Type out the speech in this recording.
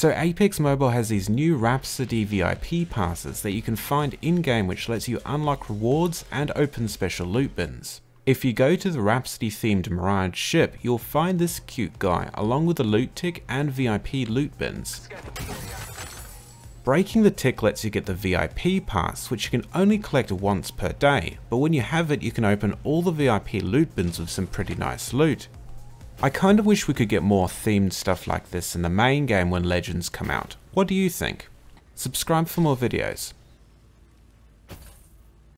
So Apex Mobile has these new Rhapsody VIP passes that you can find in-game which lets you unlock rewards and open special loot bins. If you go to the Rhapsody themed Mirage ship, you'll find this cute guy along with a loot tick and VIP loot bins. Breaking the tick lets you get the VIP pass, which you can only collect once per day, but when you have it you can open all the VIP loot bins with some pretty nice loot. I kind of wish we could get more themed stuff like this in the main game when Legends come out. What do you think? Subscribe for more videos.